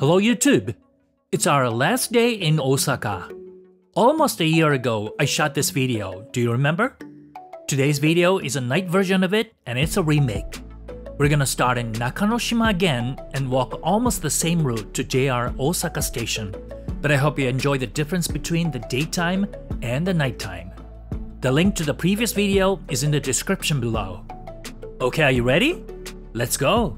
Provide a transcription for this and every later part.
Hello YouTube! It's our last day in Osaka. Almost a year ago, I shot this video, do you remember? Today's video is a night version of it and it's a remake. We're gonna start in Nakanoshima again and walk almost the same route to JR Osaka Station, but I hope you enjoy the difference between the daytime and the nighttime. The link to the previous video is in the description below. Okay, are you ready? Let's go!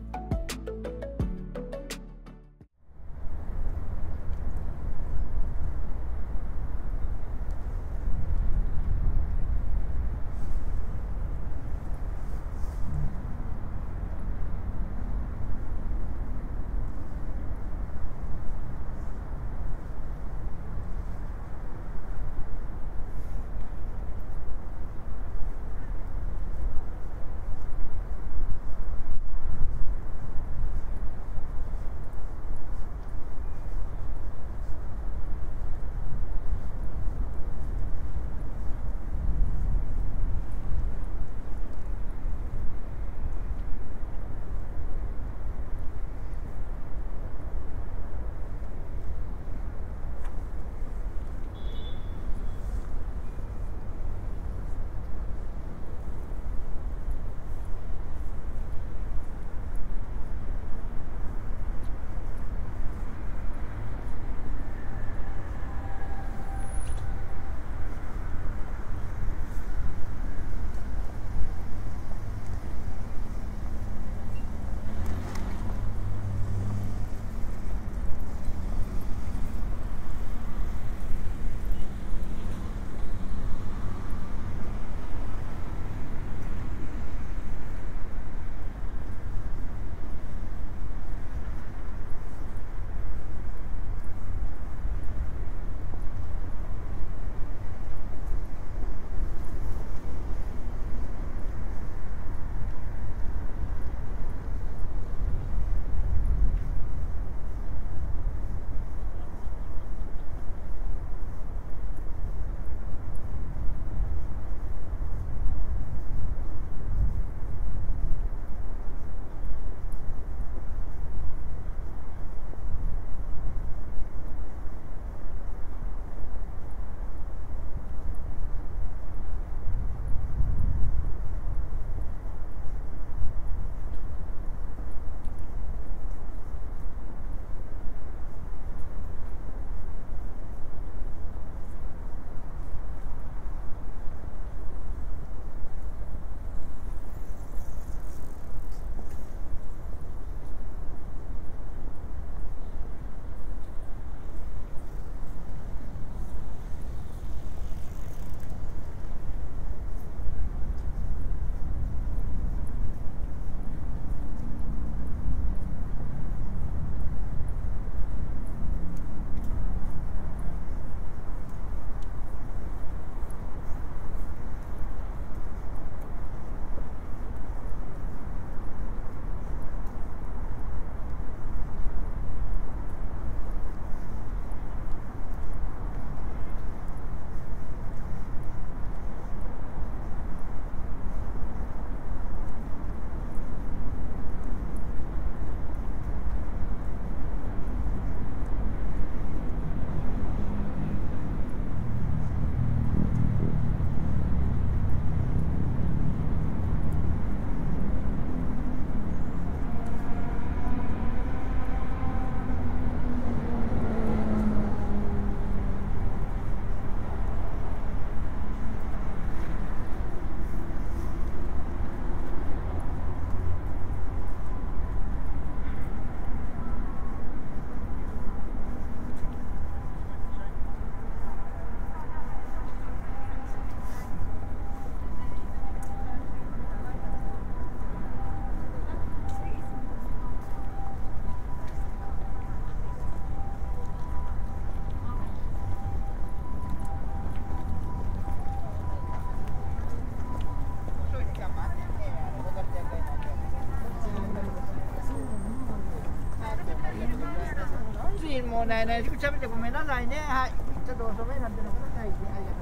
もうねねしく喋ってごめんなさいね。はい。ちょっと遅めになってるのください。ありがとう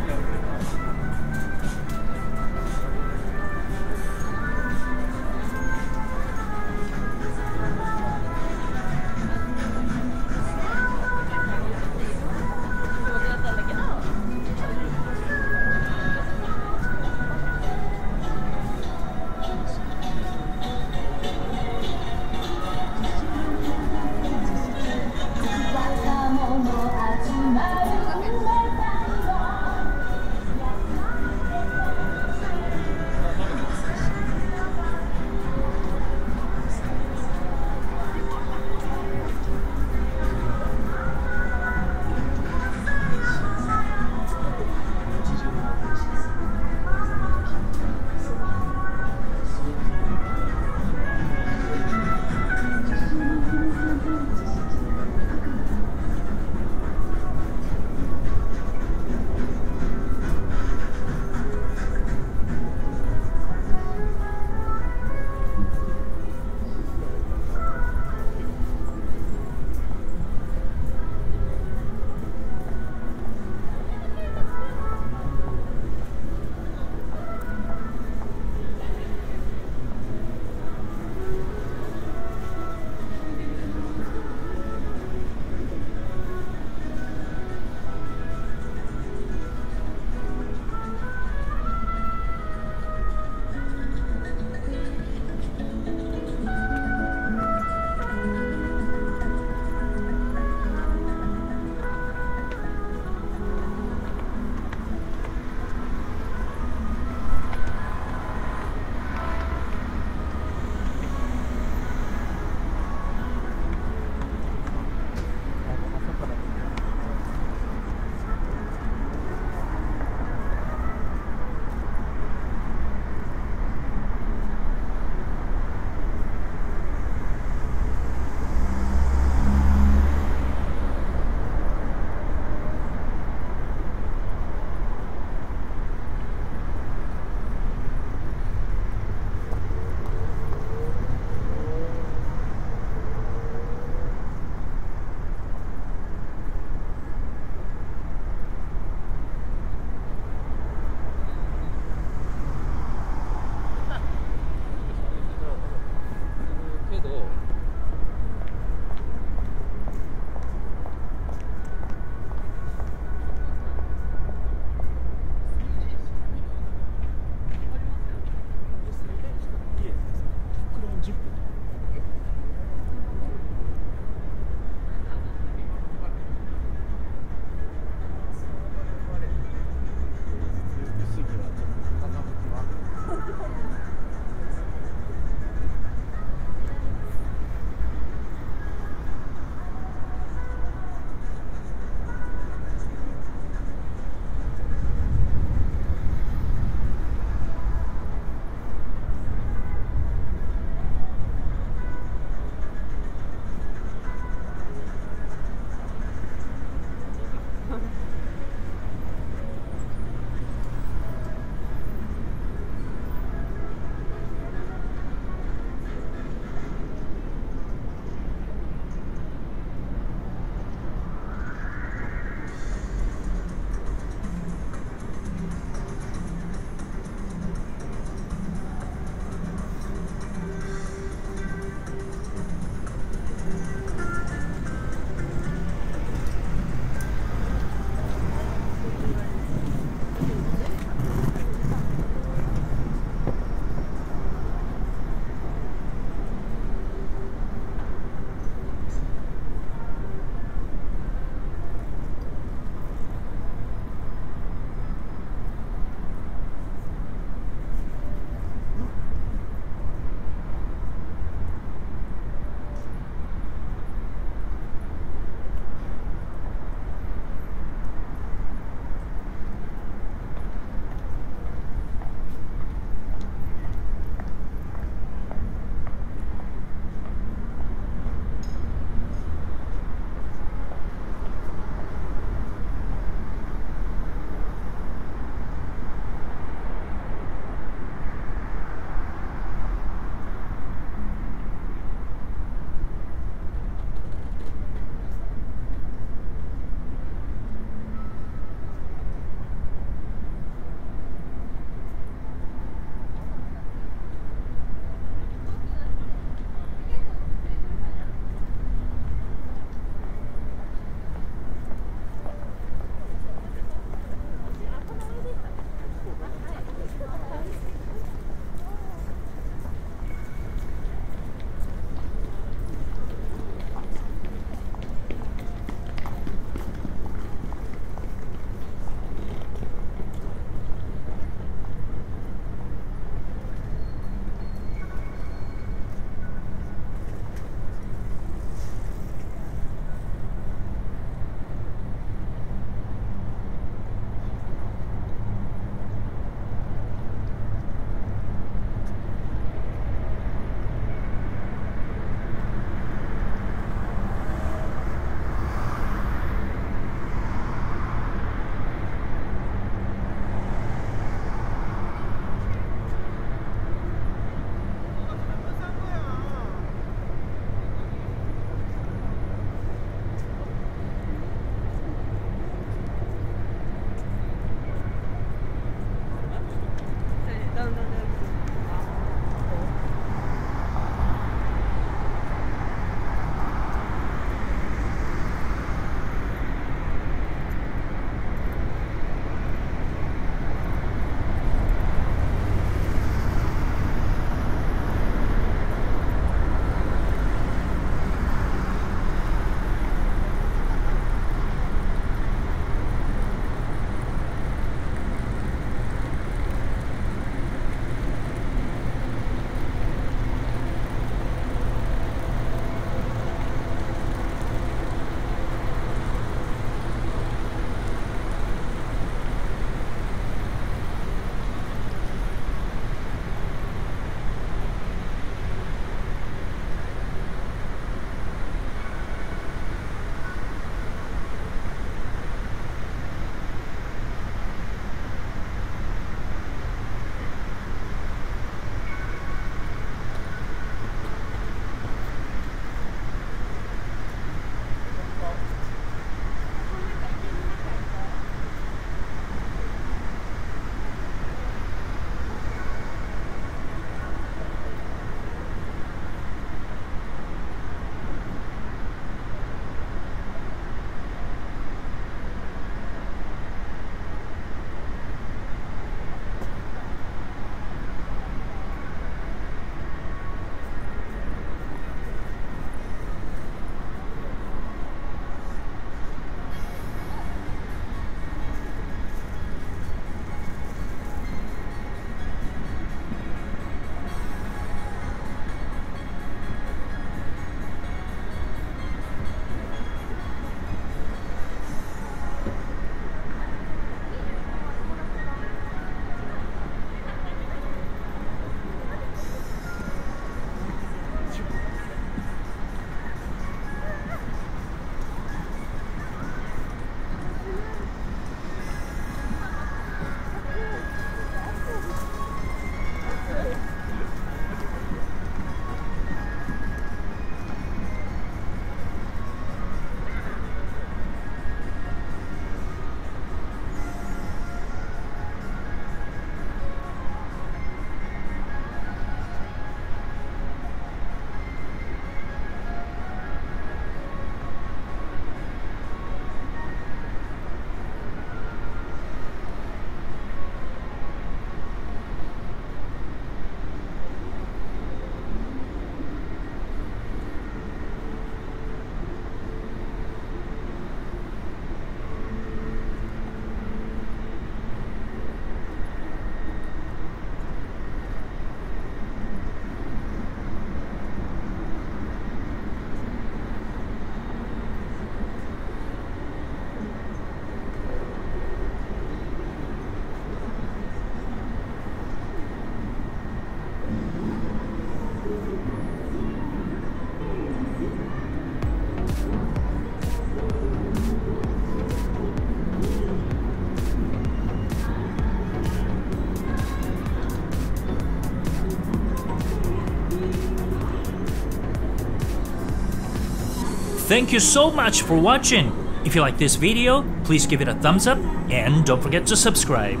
Thank you so much for watching. If you like this video, please give it a thumbs up and don't forget to subscribe.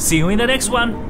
See you in the next one.